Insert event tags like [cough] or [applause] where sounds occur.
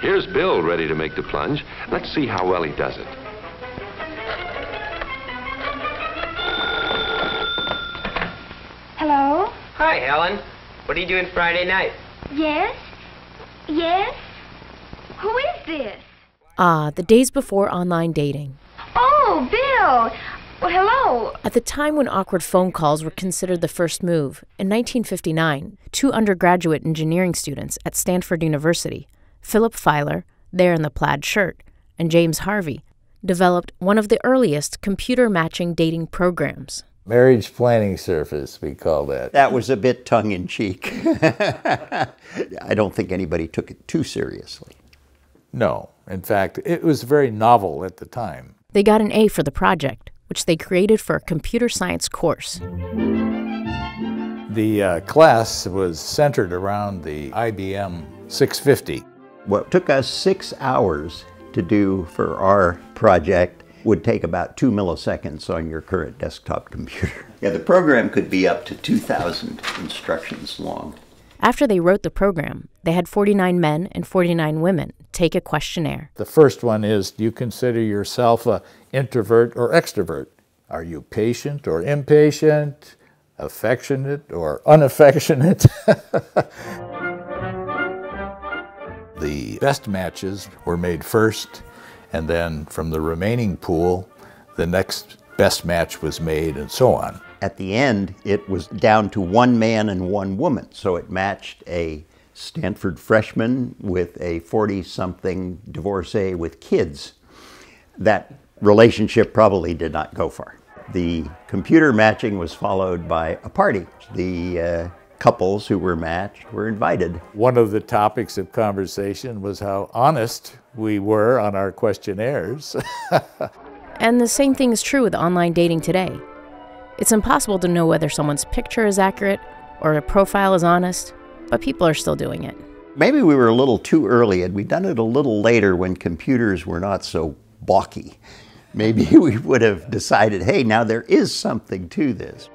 Here's Bill ready to make the plunge. Let's see how well he does it. Hello? Hi, Helen. What are you doing Friday night? Yes? Yes? Who is this? Ah, the days before online dating. Oh, Bill! Well, hello. At the time when awkward phone calls were considered the first move, in 1959, two undergraduate engineering students at Stanford University, Philip Fialer, there in the plaid shirt, and James Harvey, developed one of the earliest computer matching dating programs. Marriage planning service, we call that. That was a bit tongue in cheek. [laughs] I don't think anybody took it too seriously. No, in fact, it was very novel at the time. They got an A for the project, which they created for a computer science course. The uh, class was centered around the IBM 650. What took us six hours to do for our project would take about two milliseconds on your current desktop computer. [laughs] Yeah, the program could be up to 2,000 instructions long. After they wrote the program, they had 49 men and 49 women take a questionnaire. The first one is Do you consider yourself a introvert or extrovert? Are you patient or impatient? Affectionate or unaffectionate? [laughs] the best matches were made first, and then from the remaining pool, the next best match was made, and so on. At the end, it was down to one man and one woman, so it matched a Stanford freshman with a 40 something divorcee with kids. That relationship probably did not go far. The computer matching was followed by a party. The uh, couples who were matched were invited. One of the topics of conversation was how honest we were on our questionnaires. [laughs] and the same thing is true with online dating today. It's impossible to know whether someone's picture is accurate or a profile is honest, but people are still doing it. Maybe we were a little too early and we'd done it a little later when computers were not so balky. Maybe [laughs] we would have decided, hey, now there is something to this.